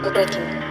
глубокими.